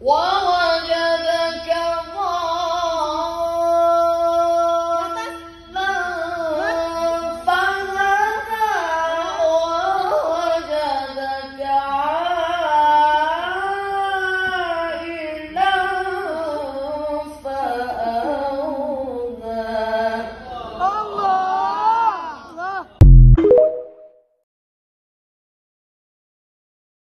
One.